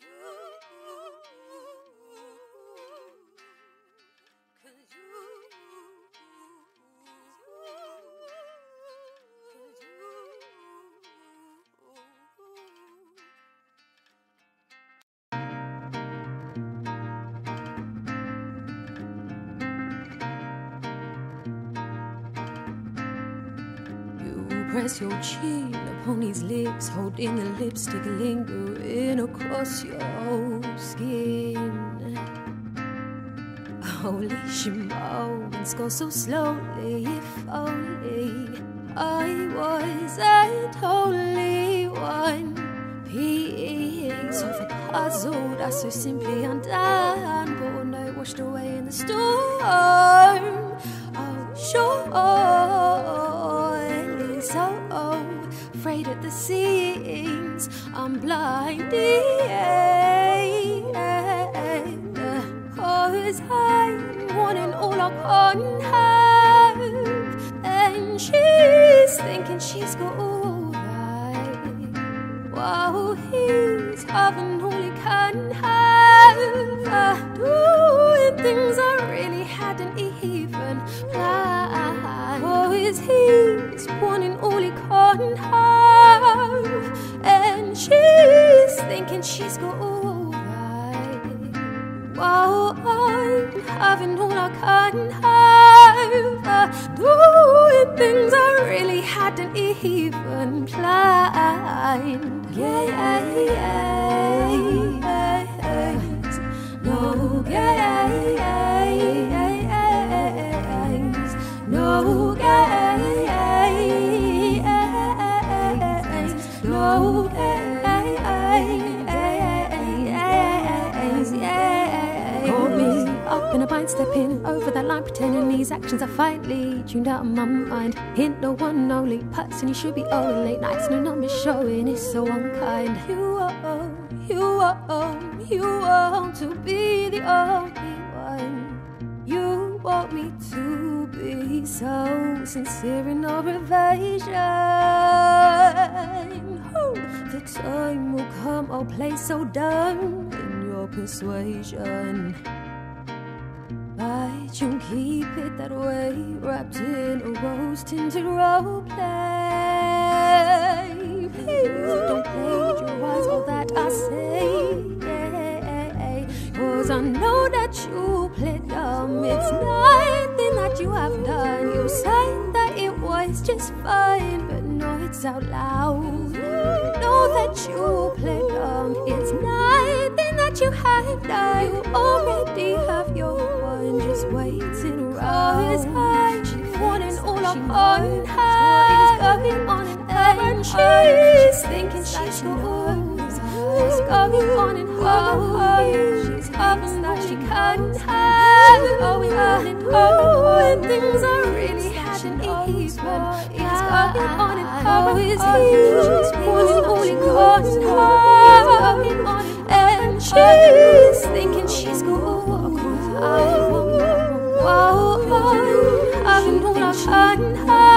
you. Press your chin upon his lips, holding the lipstick lingering across your skin. Holy shimons go so slowly, if only I wasn't only one piece of a puzzle that's so simply undone, but night washed away in the storm. Oh, sure afraid at the seams. I'm blinded. Cause oh, I'm wanting all I can have. And she's thinking she's got all right. While he's having all he can have. Uh, doing things I really hadn't even planned. Oh, Cause he's wanting all he can have. And she's thinking she's got all right. While I'm having all I can have. Doing things I really hadn't even planned. Yeah, yeah, yeah. No, yeah, no, no, Caught me up in a bind, stepping over that line, pretending these actions are finally tuned out of my mind. Hint the one only person you should be owing late nights, no numbers showing, it's so unkind. You are, you are, you want to be the only one. You want me to be so sincere in our evasion. The time will come, I'll play so dumb in your persuasion. But you keep it that way, wrapped in a rose tinted role play. Please don't plagiarize all that I say. Cause I know that you played dumb. It's nothing that you have done. You said that it was just fine, it's out loud. Know that you play dumb. It's nothing that you have done. You already have your one, just waiting around. Cause I keep wanting all I can have. going on in and she's thinking she's knows what's going on her heart. She's having that she can't have. Going on in her and things I really even. It's going on wanting all he. And she's thinking she's good. Wow, I'm having all I can have. Doing